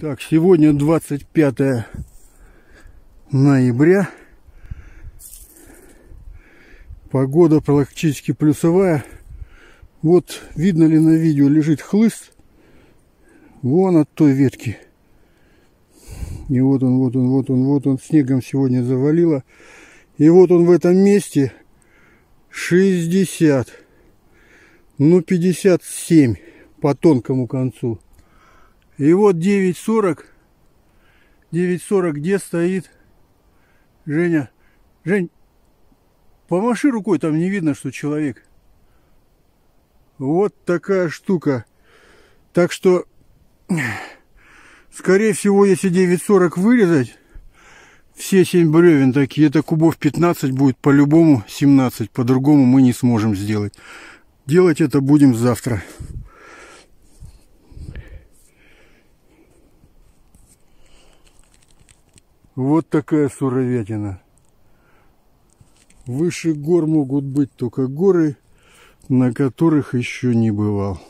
Так, сегодня 25 ноября. Погода практически плюсовая. Вот видно ли на видео лежит хлыст. Вон от той ветки. И вот он, вот он, вот он, вот он. Снегом сегодня завалило. И вот он в этом месте 60. Ну, 57 по тонкому концу. И вот 9.40. 9.40 где стоит Женя? Жень, помаши рукой, там не видно, что человек. Вот такая штука. Так что, скорее всего, если 9.40 вырезать, все 7 бревен такие, это кубов 15 будет по-любому 17. По-другому мы не сможем сделать. Делать это будем завтра. Вот такая суровятина. Выше гор могут быть только горы, на которых еще не бывал.